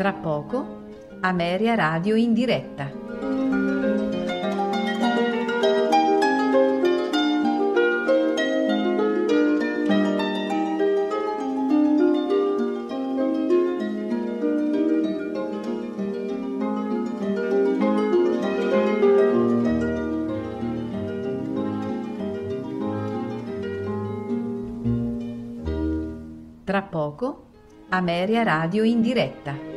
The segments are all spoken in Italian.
Tra poco, Ameria Radio in diretta. Tra poco, Ameria Radio in diretta.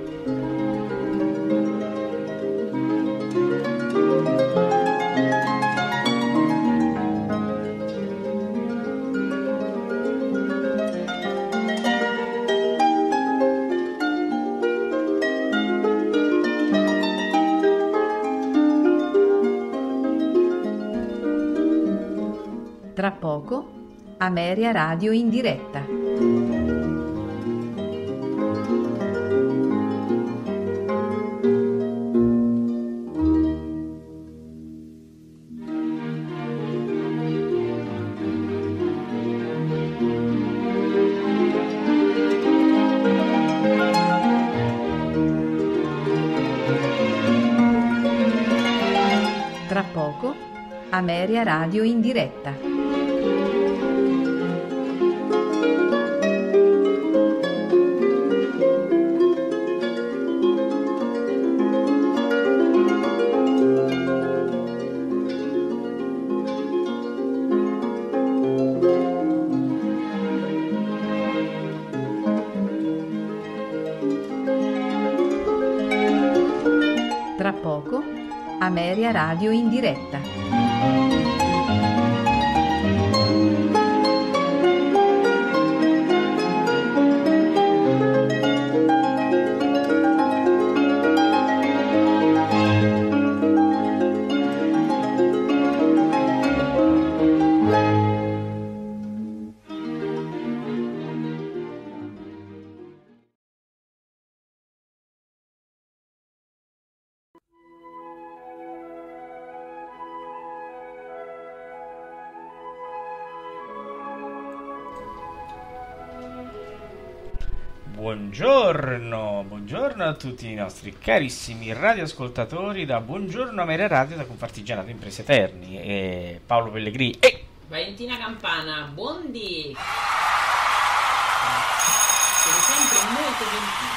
Poco, Ameria Radio in diretta. Tra poco, Ameria Radio in diretta. Radio in diretta. Buongiorno, buongiorno a tutti i nostri carissimi radioascoltatori da Buongiorno Ameria Radio da Confartigianato Imprese Eterni e Paolo Pellegrini e Valentina Campana, buondì! Siete sempre molto gentili.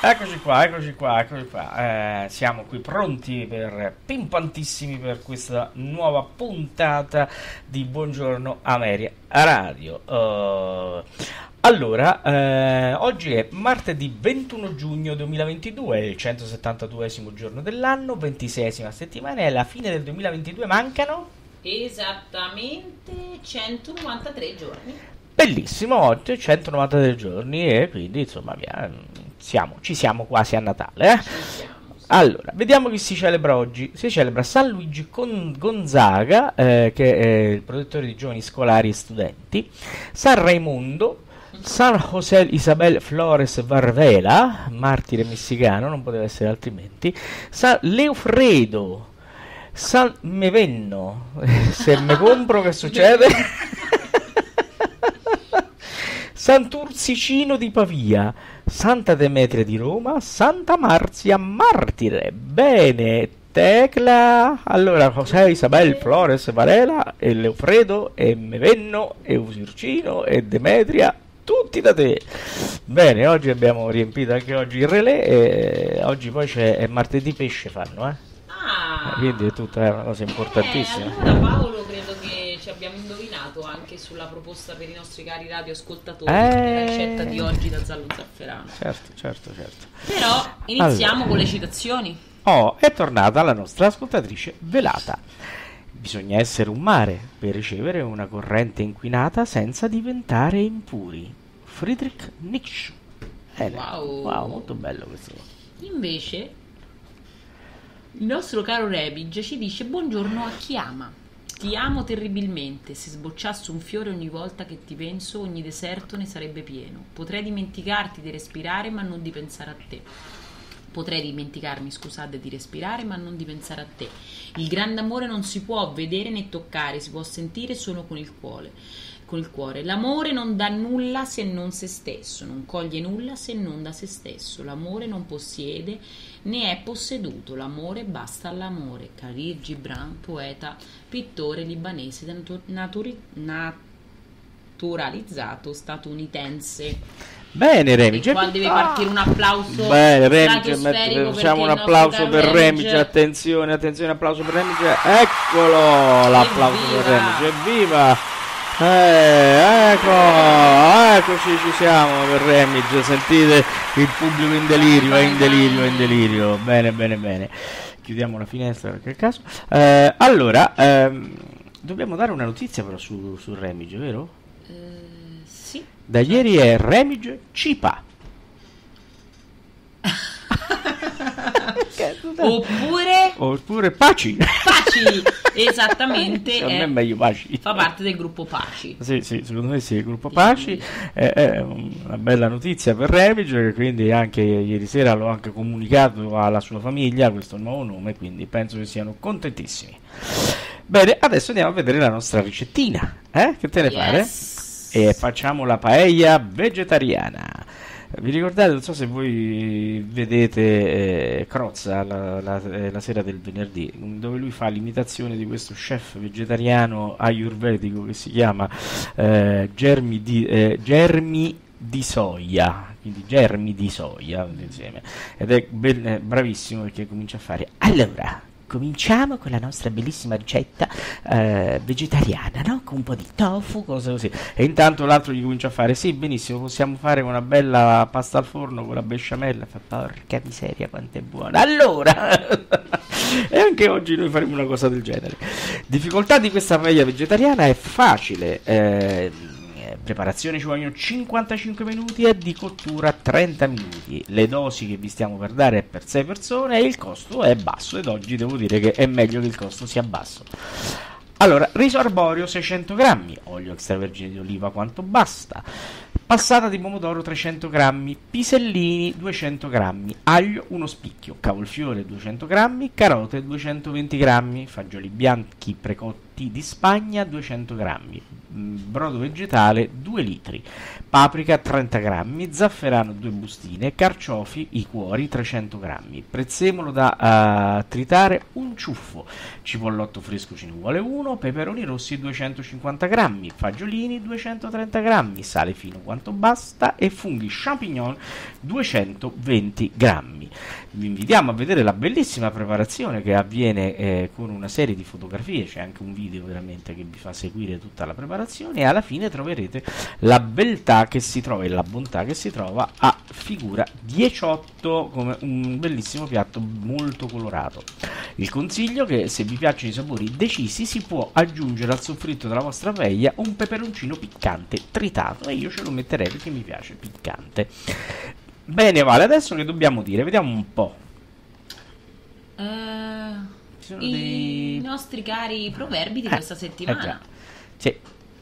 eccoci qua, eccoci qua, eccoci qua. Eh, siamo qui pronti per pimpantissimi per questa nuova puntata di Buongiorno Ameria Radio. Eh, allora, eh, oggi è martedì 21 giugno 2022, è il 172 giorno dell'anno, 26esima settimana e alla fine del 2022 mancano... Esattamente 193 giorni. Bellissimo, oggi 193 giorni e quindi insomma siamo, ci siamo quasi a Natale. eh. Ci siamo. Allora, vediamo chi si celebra oggi. Si celebra San Luigi Con- Gonzaga, eh, che è il protettore di giovani scolari e studenti, San Raimondo, San José Isabel Flores Varvela, martire messicano, non poteva essere altrimenti, San Leofredo, San Mevenno, se me compro che succede? Sant'Ursicino di Pavia, Santa Demetria di Roma, Santa Marzia Martire. Bene, Tecla. Allora, José Isabel Flores Varela, e Leofredo, e Mevenno, e Ursicino, e Demetria. Tutti da te. Bene, oggi abbiamo riempito anche oggi il relè e oggi poi c'è è martedì pesce fanno, eh? Ah! Quindi è tutta una cosa importantissima. Eh, allora Paolo credo che ci abbiamo indovinato anche sulla proposta per i nostri cari radioascoltatori Eh. della ricetta di oggi da Zallo Zafferano. Certo, certo, certo. Però iniziamo Allora. con le citazioni. Oh, è tornata la nostra ascoltatrice velata. Bisogna essere un mare per ricevere una corrente inquinata senza diventare impuri. Friedrich Nietzsche. Bene. Wow. wow, molto bello questo. Invece, il nostro caro Rebig ci dice: Buongiorno a chi ama. Ti amo terribilmente. Se sbocciasse un fiore ogni volta che ti penso, ogni deserto ne sarebbe pieno. Potrei dimenticarti di respirare, ma non di pensare a te. Potrei dimenticarmi, scusate, di respirare, ma non di pensare a te. Il grande amore non si può vedere né toccare, si può sentire solo con il cuore. col cuore. L'amore non dà nulla se non se stesso, non coglie nulla se non da se stesso. L'amore non possiede né è posseduto. L'amore basta all'amore. Khalil Gibran, poeta, pittore libanese naturalizzato statunitense. Bene, Remige. Qua deve partire un applauso Bene, met- facciamo un applauso per. Remige- Attenzione, attenzione, applauso per Remige. Eccolo l'applauso per! Remige. Evviva! Eh, ecco, eccoci, ci siamo per Remige. Sentite il pubblico in delirio, è in delirio, è in delirio. Bene, bene, bene. Chiudiamo la finestra perché è caso. Eh, allora, ehm, dobbiamo dare una notizia però su, su Remige, vero? Eh. Da ieri è Remige Cipa. Oppure Oppure Paci. Paci, esattamente, è- è meglio Paci. fa parte del gruppo Paci. Sì, sì, secondo me sì, il gruppo Paci è, è una bella notizia per Remige, che quindi anche ieri sera l'ho anche comunicato alla sua famiglia questo nuovo nome, quindi penso che siano contentissimi. Bene, adesso andiamo a vedere la nostra ricettina, eh? Che te ne pare? E facciamo la paella vegetariana. Vi ricordate, non so se voi vedete eh, Crozza la, la- eh, la sera del venerdì, dove lui fa l'imitazione di questo chef vegetariano ayurvedico che si chiama eh, germi, di, eh, germi di soia, quindi germi di soia insieme. Ed è bel- eh, bravissimo perché comincia a fare allora. Cominciamo con la nostra bellissima ricetta eh, vegetariana, no? Con un po' di tofu, cose così. E intanto l'altro gli comincia a fare: Sì, benissimo, possiamo fare una bella pasta al forno con la besciamella. Fa porca miseria, quanto è buona. Allora, e anche oggi noi faremo una cosa del genere. Difficoltà di questa paella vegetariana è facile. eh, preparazione ci vogliono 55 minuti e di cottura 30 minuti. Le dosi che vi stiamo per dare è per 6 persone e il costo è basso ed oggi devo dire che è meglio che il costo sia basso. Allora, riso arborio 600 grammi, olio extravergine di oliva quanto basta, passata di pomodoro 300 grammi, pisellini 200 grammi, aglio uno spicchio, cavolfiore 200 grammi, carote 220 grammi, fagioli bianchi precotti di Spagna 200 grammi, mm, brodo vegetale 2 litri, paprika 30 grammi, zafferano 2 bustine, carciofi, i cuori 300 grammi, prezzemolo da eh, tritare un ciuffo, cipollotto fresco ce ne vuole uno, peperoni rossi 250 grammi, fagiolini 230 grammi, sale fino quanto basta. E funghi champignon 220 grammi. Vi invitiamo a vedere la bellissima preparazione che avviene eh, con una serie di fotografie, c'è anche un video veramente che vi fa seguire tutta la preparazione e alla fine troverete la beltà che si trova e la bontà che si trova a figura 18 come un bellissimo piatto molto colorato. Il consiglio è che se vi piacciono i sapori decisi si può aggiungere al soffritto della vostra paella un peperoncino piccante tritato e io ce lo metterei perché mi piace piccante. Bene Vale, adesso che dobbiamo dire? Vediamo un po'. Sono I dei... nostri cari proverbi di Eh, questa eh settimana. Sì.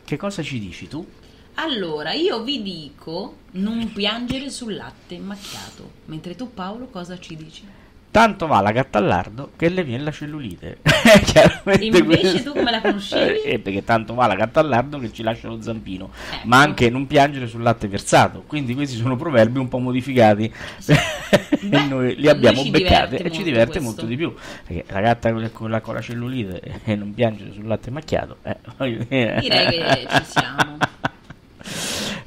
Che cosa ci dici tu? Allora, io vi dico non piangere sul latte macchiato. Mentre tu, Paolo, cosa ci dici? Tanto va la gattallardo che le viene la cellulite. Chiaramente Invece questo- tu come la conoscevi? Eh, perché tanto va la gattallardo che ci lascia lo zampino. Ecco. Ma anche non piangere sul latte versato. Quindi questi sono proverbi un po' modificati. e Beh, noi li abbiamo noi beccati e ci diverte questo. molto di più. Perché la gatta con la, con la, cellulite e non piangere sul latte macchiato. eh, dire. Direi che ci siamo.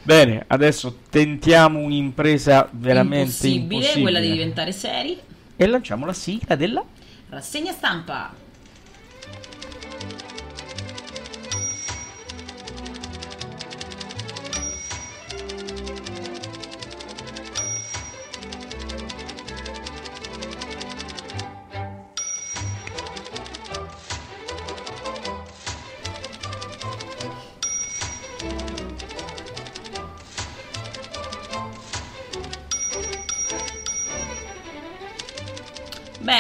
Bene, adesso tentiamo un'impresa veramente Impossibile, impossibile. quella di diventare seri. E lanciamo la sigla della Rassegna stampa.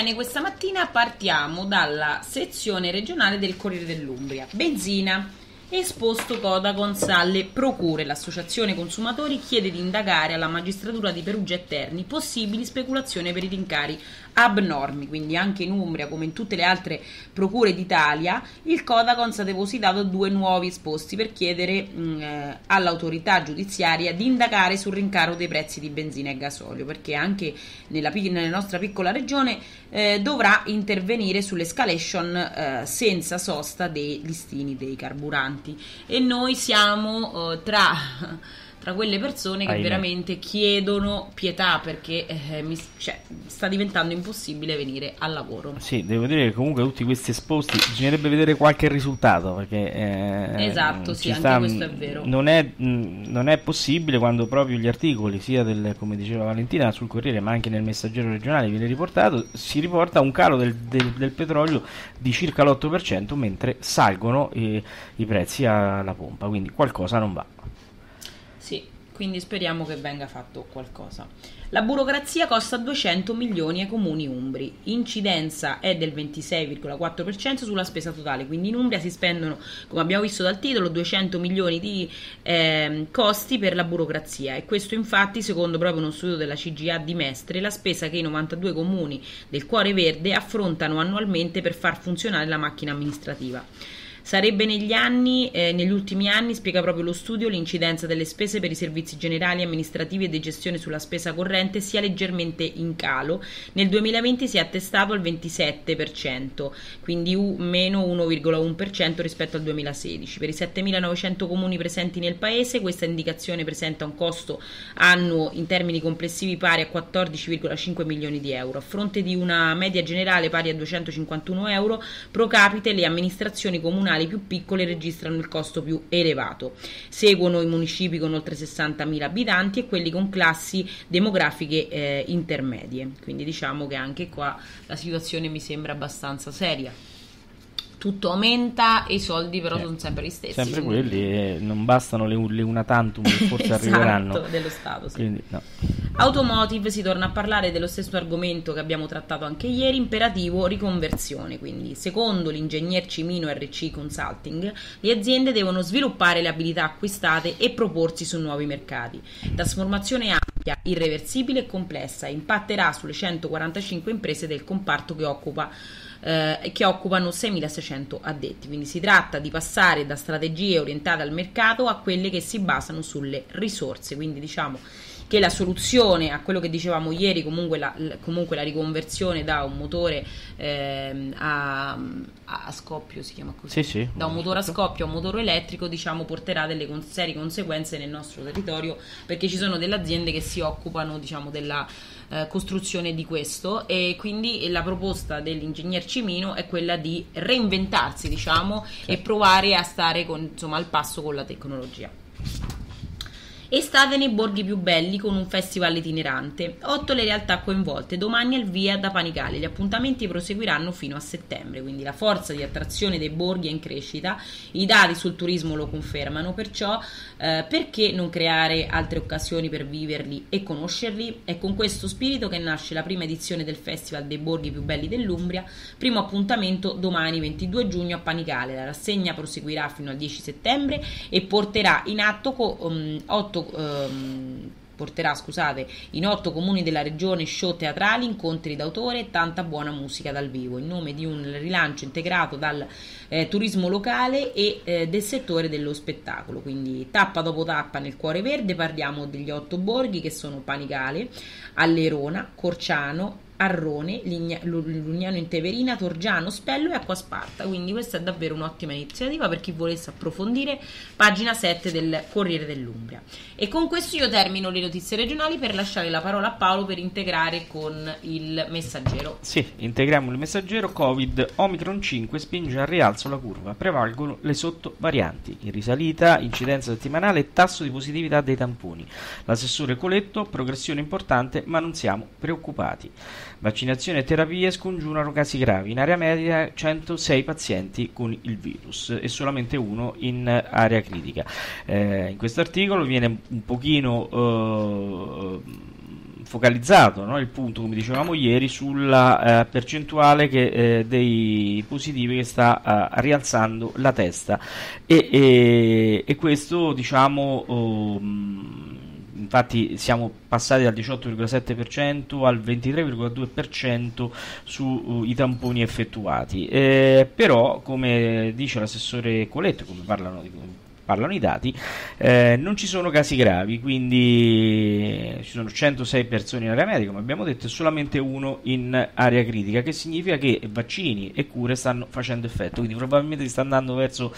Bene, questa mattina partiamo dalla sezione regionale del Corriere dell'Umbria. Benzina. Esposto Codacons alle procure. L'associazione consumatori chiede di indagare alla magistratura di Perugia e Terni possibili speculazioni per i rincari abnormi, quindi anche in Umbria come in tutte le altre procure d'Italia, il Codacons ha depositato due nuovi esposti per chiedere mh, eh, all'autorità giudiziaria di indagare sul rincaro dei prezzi di benzina e gasolio, perché anche nella, nella nostra piccola regione eh, dovrà intervenire sull'escalation eh, senza sosta dei listini dei carburanti. E noi siamo eh, tra tra quelle persone che Ahimè. veramente chiedono pietà perché eh, mi, cioè, sta diventando impossibile venire al lavoro. Sì, devo dire che comunque tutti questi esposti bisognerebbe vedere qualche risultato perché eh, esatto, sì, sta, anche questo è vero. Non è, non è, possibile quando proprio gli articoli, sia del, come diceva Valentina sul Corriere, ma anche nel messaggero regionale viene riportato, si riporta un calo del, del, del petrolio di circa l'8% mentre salgono eh, i prezzi alla pompa, quindi qualcosa non va. Sì, quindi speriamo che venga fatto qualcosa. La burocrazia costa 200 milioni ai comuni umbri, incidenza è del 26,4% sulla spesa totale, quindi in Umbria si spendono, come abbiamo visto dal titolo, 200 milioni di eh, costi per la burocrazia e questo infatti, secondo proprio uno studio della CGA di Mestre, la spesa che i 92 comuni del Cuore Verde affrontano annualmente per far funzionare la macchina amministrativa. Sarebbe negli anni, eh, negli ultimi anni, spiega proprio lo studio, l'incidenza delle spese per i servizi generali, amministrativi e di gestione sulla spesa corrente sia leggermente in calo. Nel 2020 si è attestato al 27%, quindi U meno 1,1% rispetto al 2016. Per i 7.900 comuni presenti nel paese questa indicazione presenta un costo annuo in termini complessivi pari a 14,5 milioni di euro. A fronte di una media generale pari a 251 euro pro capite le amministrazioni comunali regionali più piccole registrano il costo più elevato. Seguono i municipi con oltre 60.000 abitanti e quelli con classi demografiche eh, intermedie. Quindi diciamo che anche qua la situazione mi sembra abbastanza seria tutto aumenta e i soldi però eh, sono sempre gli stessi. Sempre quindi... quelli, e non bastano le, le una tantum che forse esatto, arriveranno. dello Stato, sì. Quindi, no. Automotive si torna a parlare dello stesso argomento che abbiamo trattato anche ieri, imperativo riconversione. Quindi, secondo l'ingegner Cimino RC Consulting, le aziende devono sviluppare le abilità acquistate e proporsi su nuovi mercati. Trasformazione ampia, irreversibile e complessa impatterà sulle 145 imprese del comparto che occupa eh, che occupano 6.600 addetti. Quindi si tratta di passare da strategie orientate al mercato a quelle che si basano sulle risorse. Quindi diciamo che la soluzione a quello che dicevamo ieri, comunque la, comunque la riconversione da un motore eh, a, a, scoppio, si chiama così, sì, sì, da un motore a scoppio a un motore elettrico, diciamo, porterà delle con- serie conseguenze nel nostro territorio perché ci sono delle aziende che si occupano, diciamo, della eh, costruzione di questo e quindi la proposta dell'ingegner Cimino è quella di reinventarsi diciamo certo. e provare a stare con, insomma, al passo con la tecnologia. Estate nei borghi più belli con un festival itinerante. Otto le realtà coinvolte, domani al via da Panicale. Gli appuntamenti proseguiranno fino a settembre, quindi la forza di attrazione dei borghi è in crescita. I dati sul turismo lo confermano, perciò eh, perché non creare altre occasioni per viverli e conoscerli? È con questo spirito che nasce la prima edizione del Festival dei borghi più belli dell'Umbria. Primo appuntamento domani 22 giugno a Panicale. La rassegna proseguirà fino al 10 settembre e porterà in atto co- um, otto ehm, porterà scusate, in otto comuni della regione show teatrali, incontri d'autore e tanta buona musica dal vivo, in nome di un rilancio integrato dal eh, turismo locale e eh, del settore dello spettacolo. Quindi tappa dopo tappa nel cuore verde parliamo degli otto borghi che sono Panicale, Allerona, Corciano, Arrone, Lugnano in Teverina, Torgiano, Spello e Acquasparta. Quindi questa è davvero un'ottima iniziativa per chi volesse approfondire. Pagina 7 del Corriere dell'Umbria. E con questo io termino le notizie regionali per lasciare la parola a Paolo per integrare con il messaggero. Sì, integriamo il messaggero. Covid Omicron 5 spinge al rialzo la curva. Prevalgono le sottovarianti. In risalita, incidenza settimanale e tasso di positività dei tamponi. L'assessore Coletto, progressione importante, ma non siamo preoccupati. Vaccinazione e terapie scongiurano casi gravi. In area media 106 pazienti con il virus e solamente uno in area critica. Eh, in questo articolo viene un pochino eh, focalizzato no? il punto, come dicevamo ieri, sulla eh, percentuale che, eh, dei positivi che sta eh, rialzando la testa e, e, e questo diciamo oh, infatti siamo passati dal 18,7% al 23,2% sui uh, tamponi effettuati. Eh, però, come dice l'assessore Coletto, come parlano di parlano i dati, eh, non ci sono casi gravi, quindi ci sono 106 persone in area medica, come abbiamo detto, e solamente uno in area critica, che significa che vaccini e cure stanno facendo effetto, quindi probabilmente si sta andando verso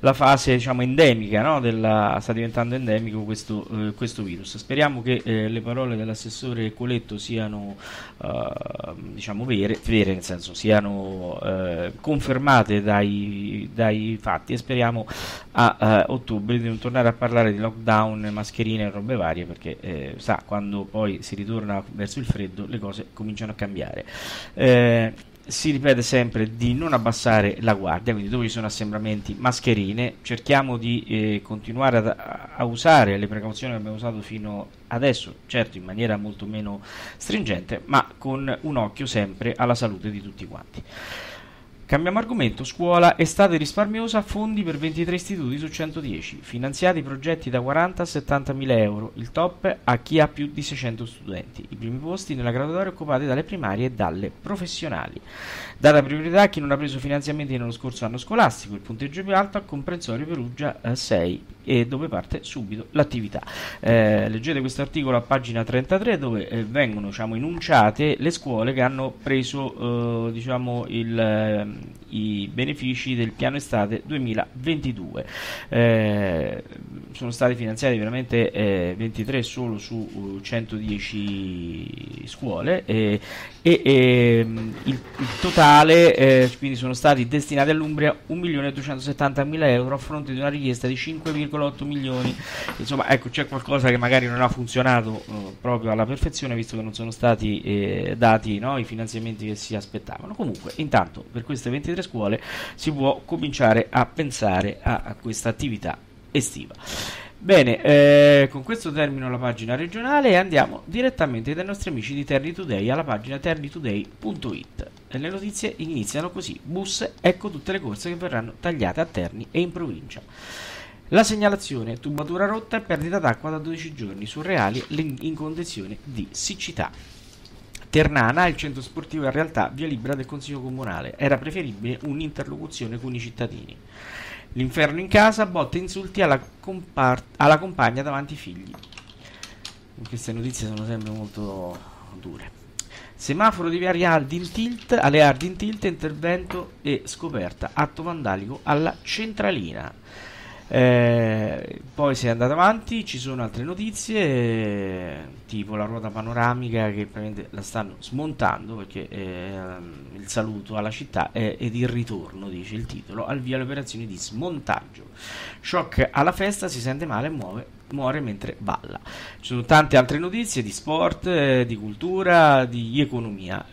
la fase diciamo, endemica, no? Della, sta diventando endemico questo, eh, questo virus. Speriamo che eh, le parole dell'assessore Coletto siano uh, diciamo vere, vere, nel senso siano uh, confermate dai, dai, fatti e speriamo a ottobre non tornare a parlare di lockdown, mascherine e robe varie perché eh, sa quando poi si ritorna verso il freddo le cose cominciano a cambiare. Eh, si ripete sempre di non abbassare la guardia, quindi dove ci sono assembramenti, mascherine, cerchiamo di eh, continuare a, a, usare le precauzioni che abbiamo usato fino adesso, certo in maniera molto meno stringente, ma con un occhio sempre alla salute di tutti quanti. Cambiamo argomento, scuola, estate risparmiosa, fondi per 23 istituti su 110, finanziati progetti da 40 a 70 mila euro, il top a chi ha più di 600 studenti, i primi posti nella graduatoria occupati dalle primarie e dalle professionali. Data priorità a chi non ha preso finanziamenti nello scorso anno scolastico, il punteggio più alto a comprensorio Perugia eh, 6 e dove parte subito l'attività. Eh, leggete questo articolo a pagina 33 dove eh, vengono diciamo, enunciate le scuole che hanno preso eh, diciamo, il i benefici del piano estate 2022. Eh, sono stati finanziati veramente eh, 23 solo su uh, 110 scuole eh, e ehm, il, il, totale eh, quindi sono stati destinati all'Umbria 1.270.000 euro a fronte di una richiesta di 5,8 milioni. Insomma, ecco, c'è qualcosa che magari non ha funzionato uh, proprio alla perfezione visto che non sono stati eh, dati no, i finanziamenti che si aspettavano. Comunque, intanto per queste 23 scuole si può cominciare a pensare a, a questa attività estiva. Bene, eh, con questo termino la pagina regionale e andiamo direttamente dai nostri amici di Terni Today alla pagina ternitoday.it. Le notizie iniziano così: bus, ecco tutte le corse che verranno tagliate a Terni e in provincia. La segnalazione, tubatura rotta e perdita d'acqua da 12 giorni, surreali in condizioni di siccità. Ternana, il centro sportivo in realtà via libera del Consiglio Comunale. Era preferibile un'interlocuzione con i cittadini. L'inferno in casa, botte insulti alla, alla compagna davanti ai figli. Queste notizie sono sempre molto dure. Semaforo di via Rialdi in tilt, alle Ardi in tilt, intervento e scoperta. Atto vandalico alla centralina. Eh, poi si è andato avanti, ci sono altre notizie, tipo la ruota panoramica che la stanno smontando perché eh, il saluto alla città è, ed il ritorno, dice il titolo, al via le operazioni di smontaggio. Shock alla festa, si sente male e muove, muore mentre balla. Ci sono tante altre notizie di sport, eh, di cultura, di economia.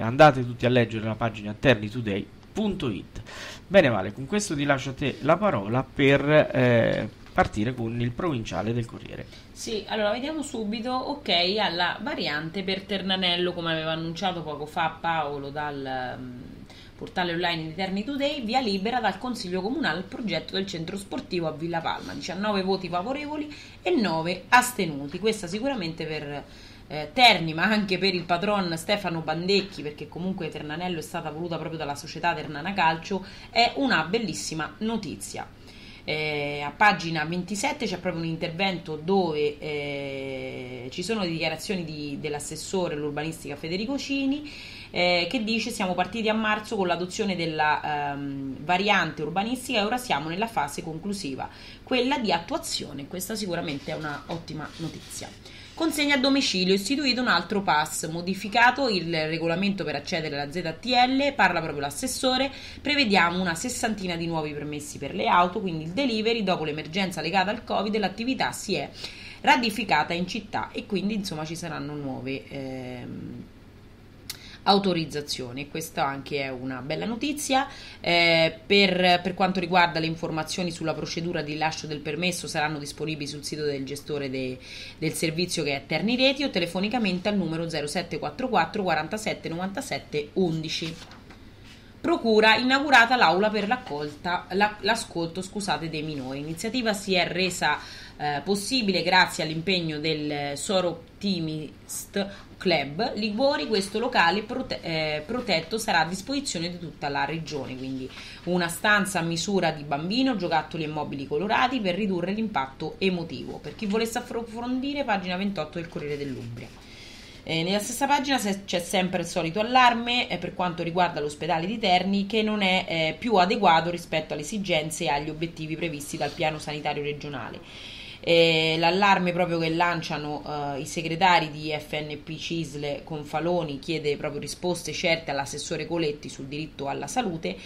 andate tutti a leggere la pagina ternitoday.it. Bene Vale, con questo ti lascio a te la parola per eh, partire con il provinciale del Corriere. Sì, allora vediamo subito, ok, alla variante per Ternanello, come aveva annunciato poco fa Paolo dal um, portale online di Terni Today, via libera dal Consiglio Comunale il progetto del centro sportivo a Villa Palma, 19 voti favorevoli e 9 astenuti, questa sicuramente per eh, Terni, ma anche per il patron Stefano Bandecchi, perché comunque Ternanello è stata voluta proprio dalla società Ternana Calcio, è una bellissima notizia. Eh, a pagina 27 c'è proprio un intervento dove eh, ci sono le dichiarazioni di, dell'assessore all'urbanistica Federico Cini eh, che dice siamo partiti a marzo con l'adozione della ehm, variante urbanistica e ora siamo nella fase conclusiva, quella di attuazione. Questa sicuramente è una ottima notizia. Consegna a domicilio, istituito un altro pass, modificato il regolamento per accedere alla ZTL, parla proprio l'assessore, prevediamo una sessantina di nuovi permessi per le auto, quindi il delivery dopo l'emergenza legata al Covid l'attività si è radificata in città e quindi insomma ci saranno nuove ehm, autorizzazioni. Questa anche è una bella notizia. Eh, per, per, quanto riguarda le informazioni sulla procedura di rilascio del permesso saranno disponibili sul sito del gestore de, del servizio che è Terni Reti o telefonicamente al numero 0744 47 97 11. Procura inaugurata l'aula per la, l'ascolto scusate, dei minori. L'iniziativa si è resa eh, possibile grazie all'impegno del Soroptimist Club Liguori. Questo locale prote- eh, protetto sarà a disposizione di tutta la regione, quindi una stanza a misura di bambino, giocattoli e mobili colorati per ridurre l'impatto emotivo. Per chi volesse approfondire, pagina 28 del Corriere dell'Umbria. Eh, nella stessa pagina c'è sempre il solito allarme eh, per quanto riguarda l'ospedale di Terni che non è eh, più adeguato rispetto alle esigenze e agli obiettivi previsti dal piano sanitario regionale. Eh, l'allarme proprio che lanciano uh, i segretari di FNP Cisle con Faloni chiede proprio risposte certe all'assessore Coletti sul diritto alla salute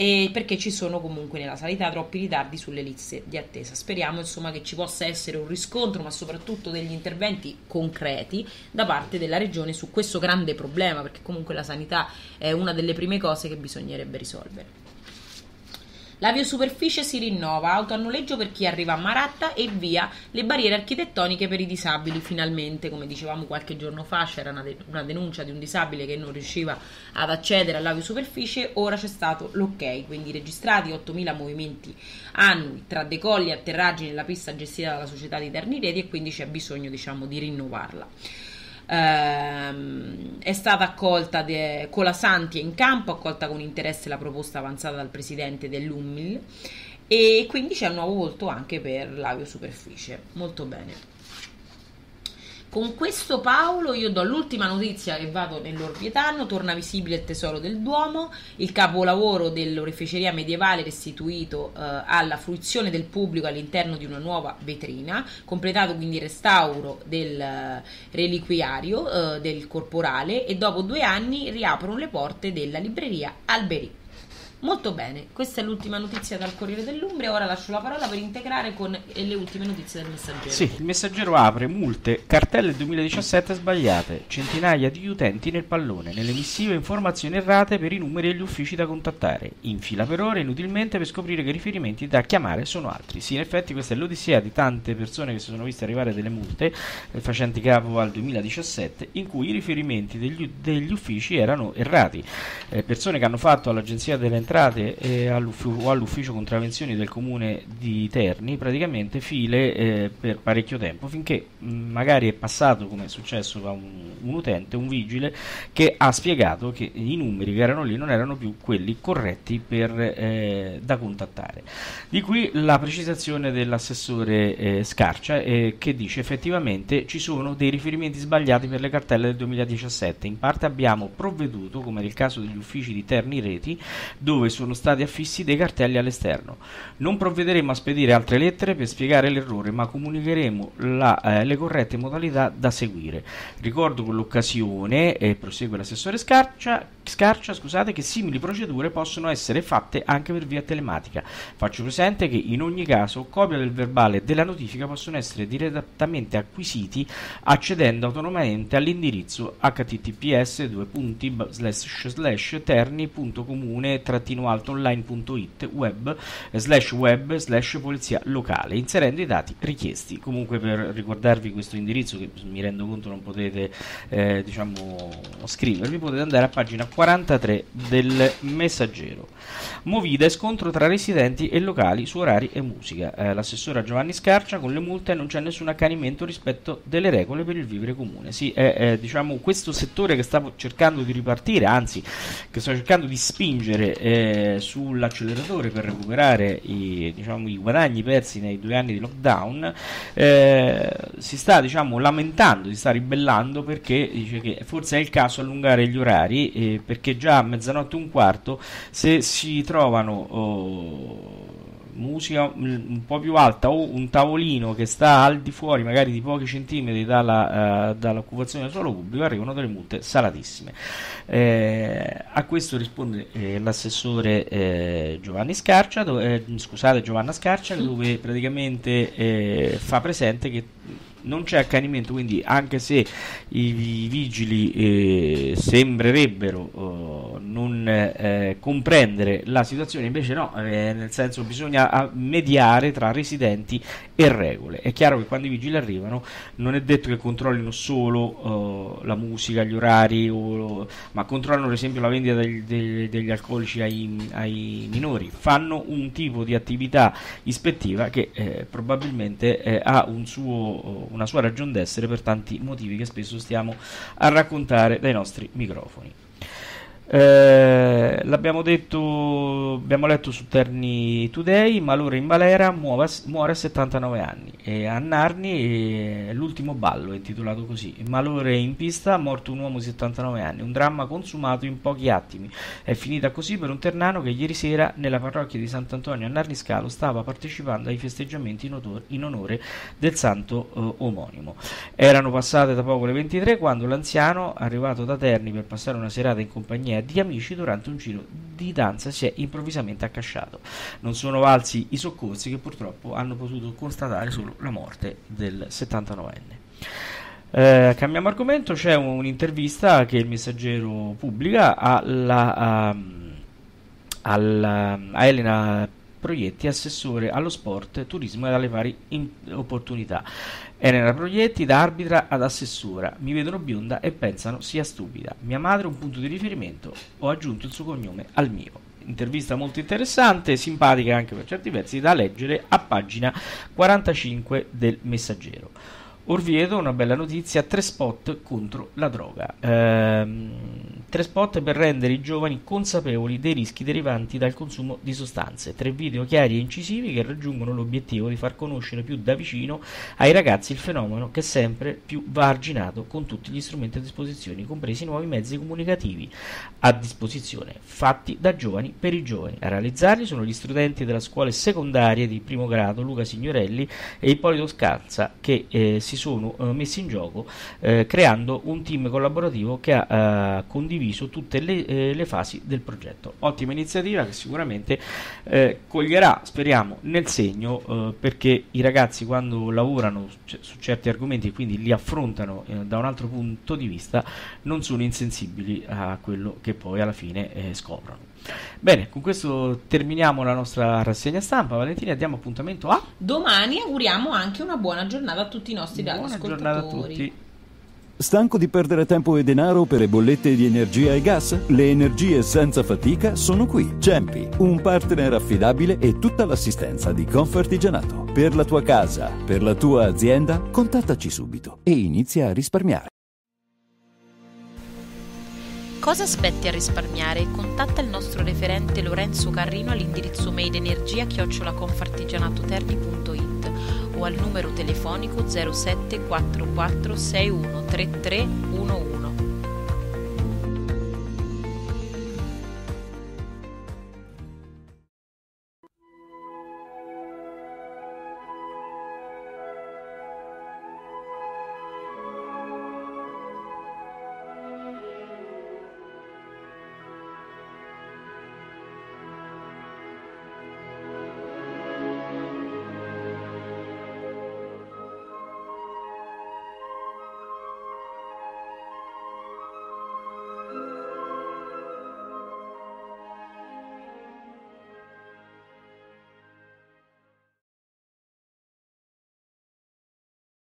e perché ci sono comunque nella sanità troppi ritardi sulle liste di attesa. Speriamo insomma che ci possa essere un riscontro, ma soprattutto degli interventi concreti da parte della regione su questo grande problema, perché comunque la sanità è una delle prime cose che bisognerebbe risolvere. L'aviosuperficie si rinnova, auto per chi arriva a Maratta e via le barriere architettoniche per i disabili. Finalmente, come dicevamo qualche giorno fa, c'era una, de- una denuncia di un disabile che non riusciva ad accedere all'aviosuperficie, ora c'è stato l'ok, quindi registrati 8.000 movimenti annui tra decolli e atterraggi nella pista gestita dalla società di Terni Reti e quindi c'è bisogno diciamo, di rinnovarla ehm, è stata accolta de, con la Santi in campo, accolta con interesse la proposta avanzata dal presidente dell'UMMIL e quindi c'è un nuovo volto anche per l'aviosuperficie. Molto bene. Con questo Paolo io do l'ultima notizia che vado nell'Orbietano, torna visibile il tesoro del Duomo, il capolavoro dell'oreficeria medievale restituito eh, alla fruizione del pubblico all'interno di una nuova vetrina, completato quindi il restauro del eh, reliquiario eh, del corporale e dopo due anni riaprono le porte della libreria Alberi. Molto bene, questa è l'ultima notizia dal Corriere dell'Umbria. Ora lascio la parola per integrare con le ultime notizie del messaggero. Sì, il messaggero apre multe, cartelle 2017 sbagliate, centinaia di utenti nel pallone, nelle missive informazioni errate per i numeri e gli uffici da contattare. Infila per ore inutilmente per scoprire che i riferimenti da chiamare sono altri. Sì, in effetti questa è l'odissea di tante persone che si sono viste arrivare delle multe eh, facenti capo al 2017 in cui i riferimenti degli, degli uffici erano errati. Eh, persone che hanno fatto all'agenzia delle entrate e all'ufficio, all'ufficio contravvenzioni del comune di Terni praticamente file eh, per parecchio tempo finché mh, magari è passato come è successo a un, un, utente, un vigile che ha spiegato che i numeri che erano lì non erano più quelli corretti per, eh, da contattare. Di qui la precisazione dell'assessore eh, Scarcia eh, che dice effettivamente ci sono dei riferimenti sbagliati per le cartelle del 2017, in parte abbiamo provveduto come nel caso degli uffici di Terni Reti dove dove sono stati affissi dei cartelli all'esterno. Non provvederemo a spedire altre lettere per spiegare l'errore, ma comunicheremo la, eh, le corrette modalità da seguire. Ricordo con l'occasione, e prosegue l'assessore Scarcia, Scarcia scusate, che simili procedure possono essere fatte anche per via telematica. Faccio presente che in ogni caso copia del verbale della notifica possono essere direttamente acquisiti accedendo autonomamente all'indirizzo https terni.comune altoonline.it web slash web slash polizia locale. Inserendo i dati richiesti. Comunque per ricordarvi questo indirizzo che mi rendo conto non potete eh, diciamo scrivervi potete andare a pagina 43 del messaggero. Movida e scontro tra residenti e locali su orari e musica. Eh, l'assessora Giovanni Scarcia con le multe non c'è nessun accanimento rispetto delle regole per il vivere comune. Sì è, è diciamo questo settore che stavo cercando di ripartire anzi che sto cercando di spingere eh, sull'acceleratore per recuperare i, diciamo, i, guadagni persi nei due anni di lockdown, eh, si sta diciamo, lamentando, si sta ribellando perché dice che forse è il caso allungare gli orari eh, perché già a mezzanotte e un quarto se si trovano... Oh, musica un po' più alta o un tavolino che sta al di fuori magari di pochi centimetri dalla, uh, dall'occupazione del suolo pubblico arrivano delle multe salatissime. Eh, a questo risponde eh, l'assessore eh, Giovanni Scarcia, dove, eh, scusate Giovanna Scarcia, dove praticamente eh, fa presente che non c'è accanimento, quindi anche se i, i vigili eh, sembrerebbero oh, non eh, comprendere la situazione, invece no, eh, nel senso bisogna ah, mediare tra residenti e regole. È chiaro che quando i vigili arrivano non è detto che controllino solo oh, la musica, gli orari, o, ma controllano per esempio la vendita degli, degli, degli alcolici ai, ai, minori, fanno un tipo di attività ispettiva che eh, probabilmente eh, ha un suo una sua ragione d'essere per tanti motivi che spesso stiamo a raccontare dai nostri microfoni. Eh, l'abbiamo detto, abbiamo letto su Terni Today, Malore in Valera muove, muore a 79 anni e a Narni è l'ultimo ballo, è intitolato così. Malore in pista, morto un uomo di 79 anni, un dramma consumato in pochi attimi. È finita così per un ternano che ieri sera nella parrocchia di Sant'Antonio a Narni Scalo stava partecipando ai festeggiamenti in, odor, in onore del santo eh, omonimo. Erano passate da poco le 23 quando l'anziano, arrivato da Terni per passare una serata in compagnia di amici durante un giro di danza si è improvvisamente accasciato. Non sono valsi i soccorsi che purtroppo hanno potuto constatare solo la morte del 79enne. Eh, cambiamo argomento, c'è un'intervista che il messaggero pubblica alla, um, alla, a Elena Proietti, assessore allo sport, turismo e alle pari opportunità. Elena Proietti da arbitra ad assessora, mi vedono bionda e pensano sia stupida. Mia madre un punto di riferimento, ho aggiunto il suo cognome al mio. Intervista molto interessante, simpatica anche per certi versi, da leggere a pagina 45 del Messaggero. Orvieto, una bella notizia, tre spot contro la droga. Ehm, tre spot per rendere i giovani consapevoli dei rischi derivanti dal consumo di sostanze. Tre video chiari e incisivi che raggiungono l'obiettivo di far conoscere più da vicino ai ragazzi il fenomeno che sempre più va arginato con tutti gli strumenti a disposizione, compresi i nuovi mezzi comunicativi a disposizione, fatti da giovani per i giovani. A realizzarli sono gli studenti della scuola secondaria di primo grado Luca Signorelli e Ippolito Scalza che eh, si sono eh, messi in gioco eh, creando un team collaborativo che ha eh, condiviso tutte le, eh, le, fasi del progetto. Ottima iniziativa che sicuramente eh, coglierà, speriamo, nel segno perché i ragazzi quando lavorano c- su certi argomenti e quindi li affrontano da un altro punto di vista non sono insensibili a quello che poi alla fine scoprono. Bene, con questo terminiamo la nostra rassegna stampa. Valentina, diamo appuntamento a domani. Auguriamo anche una buona giornata a tutti i nostri buona giornata a tutti. Stanco di perdere tempo e denaro per le bollette di energia e gas? Le energie senza fatica sono qui. Cempi, un partner affidabile e tutta l'assistenza di Confartigianato. Per la tua casa, per la tua azienda, contattaci subito e inizia a risparmiare. Cosa aspetti a risparmiare? Contatta il nostro referente Lorenzo Carrino all'indirizzo mail energia-confartigianatoterni.it o al numero telefonico 07 44 61 33 11